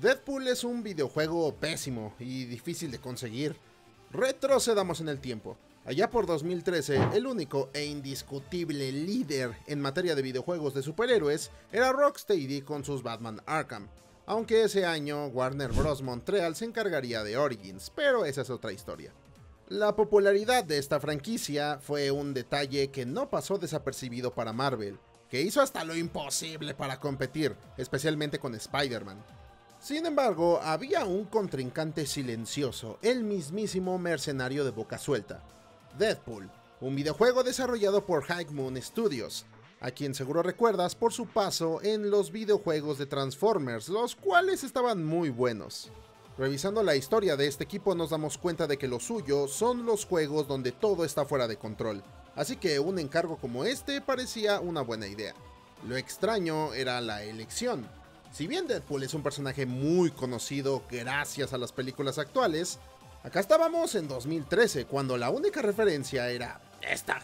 Deadpool es un videojuego pésimo y difícil de conseguir. Retrocedamos en el tiempo. Allá por 2013, el único e indiscutible líder en materia de videojuegos de superhéroes era Rocksteady con sus Batman Arkham. Aunque ese año Warner Bros. Montreal se encargaría de Origins, pero esa es otra historia. La popularidad de esta franquicia fue un detalle que no pasó desapercibido para Marvel, que hizo hasta lo imposible para competir, especialmente con Spider-Man. Sin embargo, había un contrincante silencioso, el mismísimo mercenario de boca suelta, Deadpool, un videojuego desarrollado por High Moon Studios, a quien seguro recuerdas por su paso en los videojuegos de Transformers, los cuales estaban muy buenos. Revisando la historia de este equipo nos damos cuenta de que lo suyo son los juegos donde todo está fuera de control, así que un encargo como este parecía una buena idea. Lo extraño era la elección, si bien Deadpool es un personaje muy conocido gracias a las películas actuales, acá estábamos en 2013 cuando la única referencia era esta.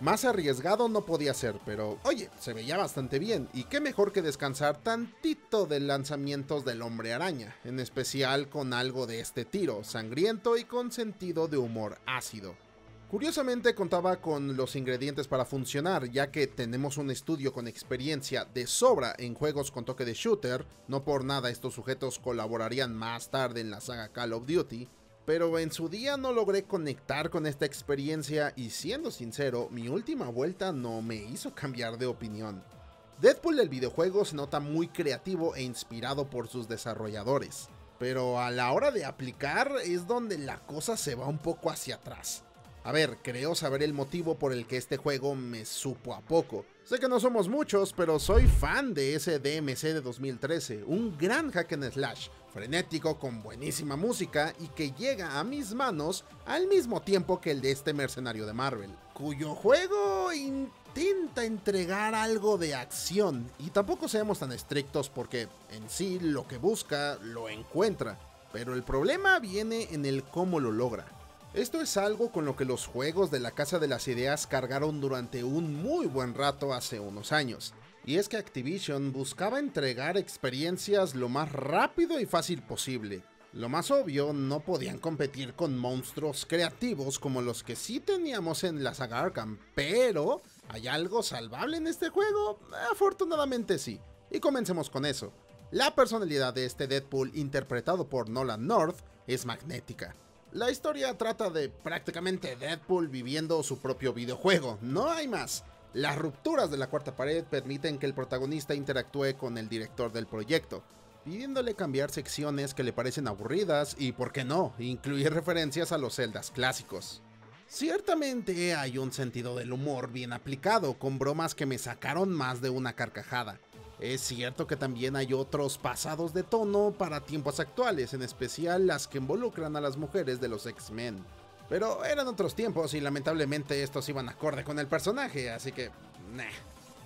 Más arriesgado no podía ser, pero oye, se veía bastante bien y qué mejor que descansar tantito de lanzamientos del hombre araña, en especial con algo de este tiro, sangriento y con sentido de humor ácido. Curiosamente contaba con los ingredientes para funcionar, ya que tenemos un estudio con experiencia de sobra en juegos con toque de shooter, no por nada estos sujetos colaborarían más tarde en la saga Call of Duty, pero en su día no logré conectar con esta experiencia y siendo sincero, mi última vuelta no me hizo cambiar de opinión. Deadpool del videojuego se nota muy creativo e inspirado por sus desarrolladores, pero a la hora de aplicar es donde la cosa se va un poco hacia atrás. A ver, creo saber el motivo por el que este juego me supo a poco. Sé que no somos muchos, pero soy fan de ese DMC de 2013, un gran hack and slash, frenético con buenísima música y que llega a mis manos al mismo tiempo que el de este mercenario de Marvel, cuyo juego intenta entregar algo de acción y tampoco seamos tan estrictos porque en sí lo que busca lo encuentra, pero el problema viene en el cómo lo logra. Esto es algo con lo que los juegos de la Casa de las Ideas cargaron durante un muy buen rato hace unos años. Y es que Activision buscaba entregar experiencias lo más rápido y fácil posible. Lo más obvio, no podían competir con monstruos creativos como los que sí teníamos en la saga Arkham, pero ¿hay algo salvable en este juego? Afortunadamente sí. Y comencemos con eso. La personalidad de este Deadpool interpretado por Nolan North es magnética. La historia trata de prácticamente Deadpool viviendo su propio videojuego, no hay más. Las rupturas de la cuarta pared permiten que el protagonista interactúe con el director del proyecto, pidiéndole cambiar secciones que le parecen aburridas y, por qué no, incluir referencias a los celdas clásicos. Ciertamente hay un sentido del humor bien aplicado, con bromas que me sacaron más de una carcajada. Es cierto que también hay otros pasados de tono para tiempos actuales, en especial las que involucran a las mujeres de los X-Men. Pero eran otros tiempos y lamentablemente estos iban acorde con el personaje, así que... Nah.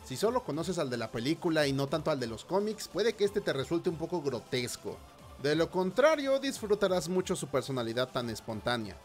Si solo conoces al de la película y no tanto al de los cómics, puede que este te resulte un poco grotesco. De lo contrario, disfrutarás mucho su personalidad tan espontánea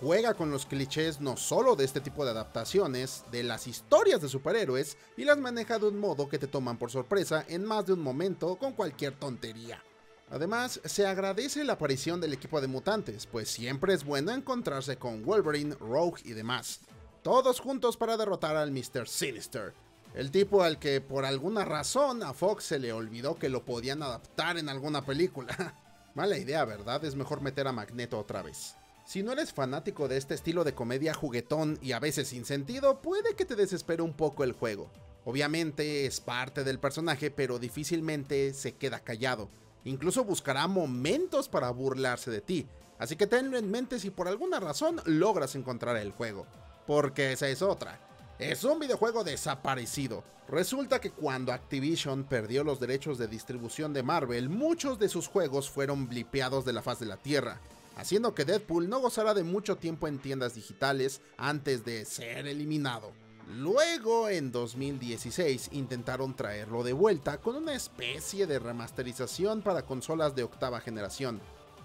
juega con los clichés no solo de este tipo de adaptaciones, de las historias de superhéroes, y las maneja de un modo que te toman por sorpresa en más de un momento con cualquier tontería. Además, se agradece la aparición del equipo de mutantes, pues siempre es bueno encontrarse con Wolverine, Rogue y demás, todos juntos para derrotar al Mr. Sinister, el tipo al que por alguna razón a Fox se le olvidó que lo podían adaptar en alguna película. Mala idea, ¿verdad? Es mejor meter a Magneto otra vez. Si no eres fanático de este estilo de comedia juguetón y a veces sin sentido, puede que te desespere un poco el juego. Obviamente es parte del personaje, pero difícilmente se queda callado. Incluso buscará momentos para burlarse de ti, así que tenlo en mente si por alguna razón logras encontrar el juego. Porque esa es otra. Es un videojuego desaparecido. Resulta que cuando Activision perdió los derechos de distribución de Marvel, muchos de sus juegos fueron blipeados de la faz de la Tierra haciendo que Deadpool no gozara de mucho tiempo en tiendas digitales antes de ser eliminado. Luego, en 2016, intentaron traerlo de vuelta con una especie de remasterización para consolas de octava generación,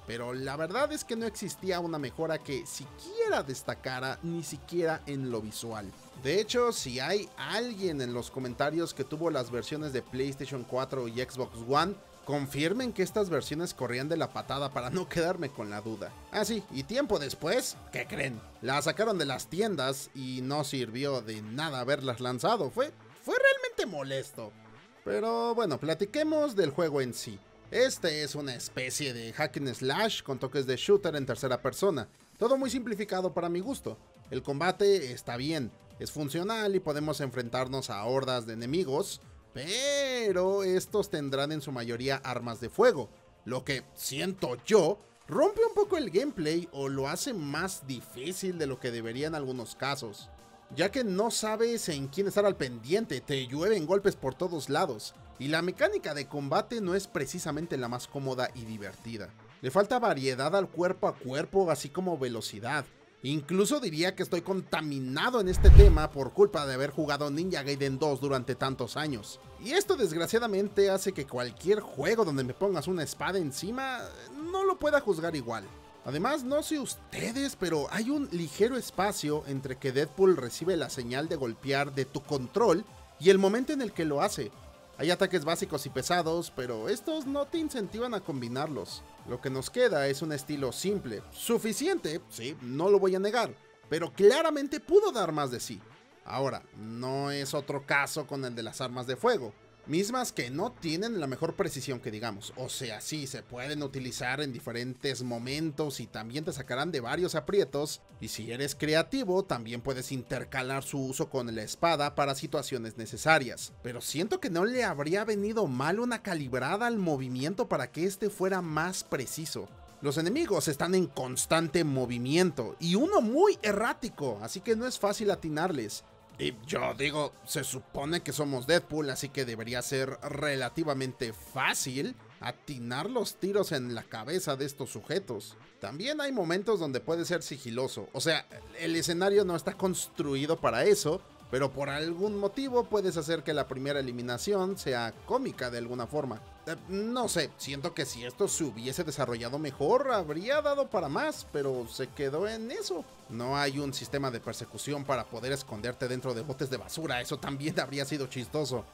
pero la verdad es que no existía una mejora que siquiera destacara ni siquiera en lo visual. De hecho, si hay alguien en los comentarios que tuvo las versiones de PlayStation 4 y Xbox One, confirmen que estas versiones corrían de la patada para no quedarme con la duda. Ah, sí, y tiempo después, ¿qué creen? La sacaron de las tiendas y no sirvió de nada haberlas lanzado. Fue, fue realmente molesto. Pero bueno, platiquemos del juego en sí. Este es una especie de hack and slash con toques de shooter en tercera persona. Todo muy simplificado para mi gusto. El combate está bien, es funcional y podemos enfrentarnos a hordas de enemigos, pero estos tendrán en su mayoría armas de fuego, lo que, siento yo, rompe un poco el gameplay o lo hace más difícil de lo que debería en algunos casos, ya que no sabes en quién estar al pendiente, te llueven golpes por todos lados, y la mecánica de combate no es precisamente la más cómoda y divertida. Le falta variedad al cuerpo a cuerpo, así como velocidad, Incluso diría que estoy contaminado en este tema por culpa de haber jugado Ninja Gaiden 2 durante tantos años. Y esto desgraciadamente hace que cualquier juego donde me pongas una espada encima no lo pueda juzgar igual. Además, no sé ustedes, pero hay un ligero espacio entre que Deadpool recibe la señal de golpear de tu control y el momento en el que lo hace. Hay ataques básicos y pesados, pero estos no te incentivan a combinarlos. Lo que nos queda es un estilo simple, suficiente, sí, no lo voy a negar, pero claramente pudo dar más de sí. Ahora, no es otro caso con el de las armas de fuego mismas que no tienen la mejor precisión que digamos. O sea, sí, se pueden utilizar en diferentes momentos y también te sacarán de varios aprietos. Y si eres creativo, también puedes intercalar su uso con la espada para situaciones necesarias. Pero siento que no le habría venido mal una calibrada al movimiento para que este fuera más preciso. Los enemigos están en constante movimiento y uno muy errático, así que no es fácil atinarles. Y yo digo, se supone que somos Deadpool, así que debería ser relativamente fácil atinar los tiros en la cabeza de estos sujetos. También hay momentos donde puede ser sigiloso, o sea, el escenario no está construido para eso, pero por algún motivo puedes hacer que la primera eliminación sea cómica de alguna forma. Eh, no sé, siento que si esto se hubiese desarrollado mejor, habría dado para más, pero se quedó en eso. No hay un sistema de persecución para poder esconderte dentro de botes de basura, eso también habría sido chistoso.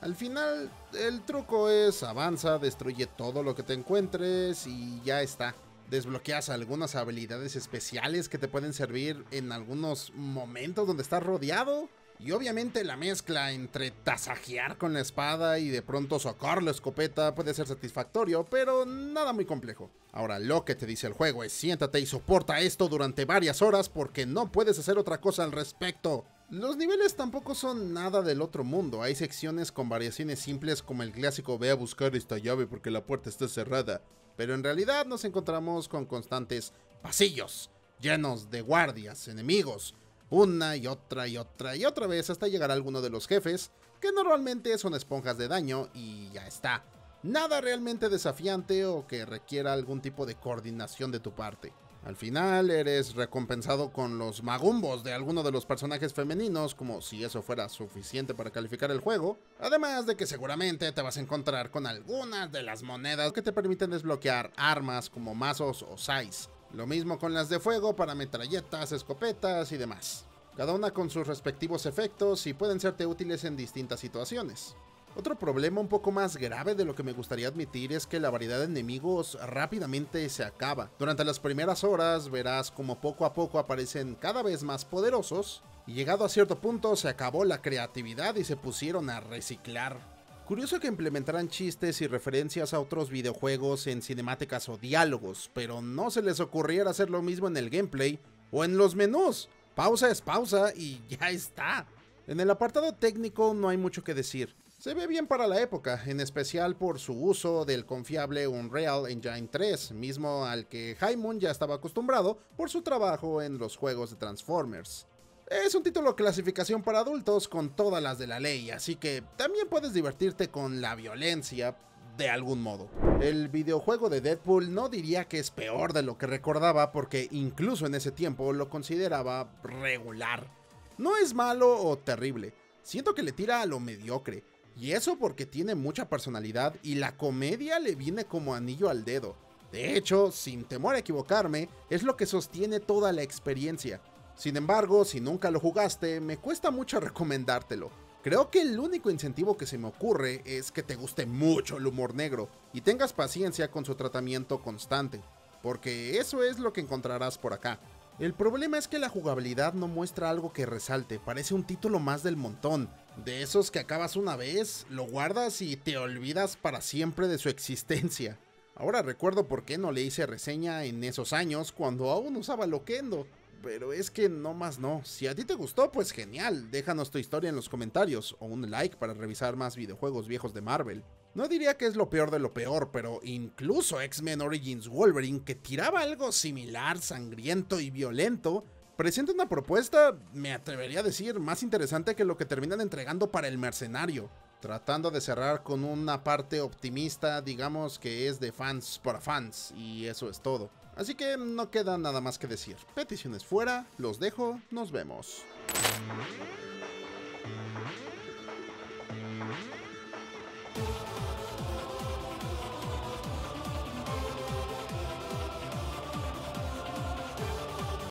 Al final, el truco es avanza, destruye todo lo que te encuentres y ya está. Desbloqueas algunas habilidades especiales que te pueden servir en algunos momentos donde estás rodeado y obviamente la mezcla entre tasajear con la espada y de pronto sacar la escopeta puede ser satisfactorio, pero nada muy complejo. Ahora, lo que te dice el juego es siéntate y soporta esto durante varias horas porque no puedes hacer otra cosa al respecto. Los niveles tampoco son nada del otro mundo, hay secciones con variaciones simples como el clásico ve a buscar esta llave porque la puerta está cerrada, pero en realidad nos encontramos con constantes pasillos, llenos de guardias, enemigos, una y otra y otra y otra vez hasta llegar a alguno de los jefes, que normalmente son esponjas de daño y ya está. Nada realmente desafiante o que requiera algún tipo de coordinación de tu parte. Al final eres recompensado con los magumbos de alguno de los personajes femeninos, como si eso fuera suficiente para calificar el juego, además de que seguramente te vas a encontrar con algunas de las monedas que te permiten desbloquear armas como mazos o sais, lo mismo con las de fuego para metralletas, escopetas y demás. Cada una con sus respectivos efectos y pueden serte útiles en distintas situaciones. Otro problema un poco más grave de lo que me gustaría admitir es que la variedad de enemigos rápidamente se acaba. Durante las primeras horas verás como poco a poco aparecen cada vez más poderosos y llegado a cierto punto se acabó la creatividad y se pusieron a reciclar Curioso que implementaran chistes y referencias a otros videojuegos en cinemáticas o diálogos, pero no se les ocurriera hacer lo mismo en el gameplay o en los menús. Pausa es pausa y ya está. En el apartado técnico no hay mucho que decir. Se ve bien para la época, en especial por su uso del confiable Unreal Engine 3, mismo al que Haimon ya estaba acostumbrado por su trabajo en los juegos de Transformers. Es un título clasificación para adultos con todas las de la ley, así que también puedes divertirte con la violencia de algún modo. El videojuego de Deadpool no diría que es peor de lo que recordaba porque incluso en ese tiempo lo consideraba regular. No es malo o terrible, siento que le tira a lo mediocre, y eso porque tiene mucha personalidad y la comedia le viene como anillo al dedo. De hecho, sin temor a equivocarme, es lo que sostiene toda la experiencia. Sin embargo, si nunca lo jugaste, me cuesta mucho recomendártelo. Creo que el único incentivo que se me ocurre es que te guste mucho el humor negro y tengas paciencia con su tratamiento constante, porque eso es lo que encontrarás por acá. El problema es que la jugabilidad no muestra algo que resalte, parece un título más del montón, de esos que acabas una vez, lo guardas y te olvidas para siempre de su existencia. Ahora recuerdo por qué no le hice reseña en esos años cuando aún usaba Loquendo. Pero es que no más no. Si a ti te gustó, pues genial. Déjanos tu historia en los comentarios o un like para revisar más videojuegos viejos de Marvel. No diría que es lo peor de lo peor, pero incluso X-Men Origins Wolverine, que tiraba algo similar, sangriento y violento, presenta una propuesta, me atrevería a decir, más interesante que lo que terminan entregando para el mercenario tratando de cerrar con una parte optimista, digamos que es de fans para fans, y eso es todo. Así que no queda nada más que decir. Peticiones fuera, los dejo, nos vemos.